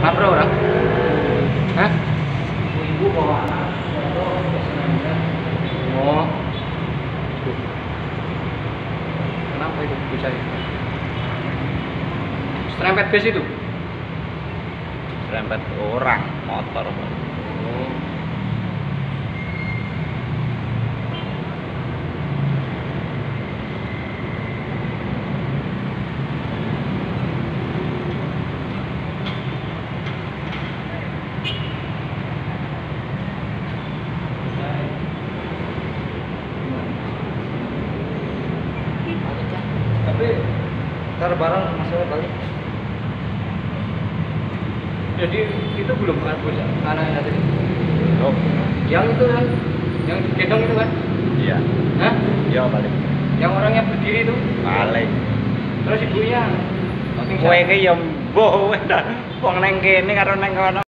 Apa orang? Hah? Ibu bawa anak. Oh. Kenapa itu bisa ya? Serempet bus itu? Serempet orang, motor. Tapi ntar barang masalah balik. Jadi itu belum kan bocah anaknya tadi. Oh, Yang itu kan, yang gendong itu kan? iya. Hah? Iya balik. Yang orangnya berdiri itu, Balik. terus ibunya. Kowe iki ya mbuh. Wong neng kene karo neng kono